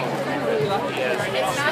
It's not